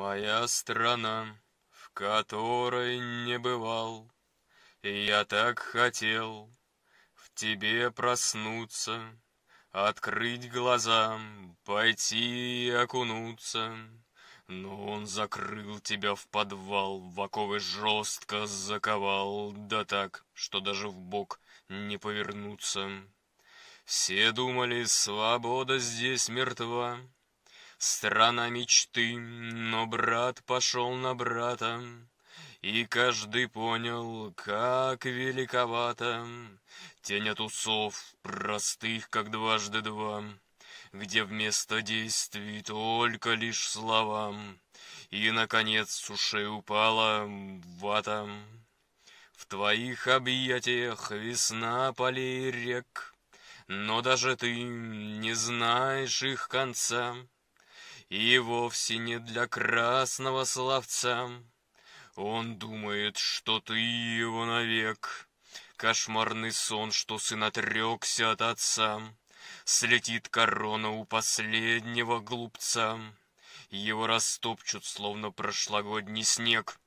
Моя страна, в которой не бывал, я так хотел в тебе проснуться, Открыть глаза, пойти и окунуться. Но он закрыл тебя в подвал, в оковы жестко заковал, Да так, что даже в бок не повернуться. Все думали, свобода здесь мертва, Страна мечты, но брат пошел на брата, И каждый понял, как великовато. Тень от усов, простых, как дважды два, Где вместо действий только лишь слова, И, наконец, с ушей упала вата. В твоих объятиях весна полей рек, Но даже ты не знаешь их конца, И вовсе не для красного словца. Он думает, что ты его навек. Кошмарный сон, что сын отрекся от отца. Слетит корона у последнего глупца. Его растопчут, словно прошлогодний снег.